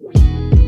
Bye.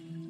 Mm-hmm.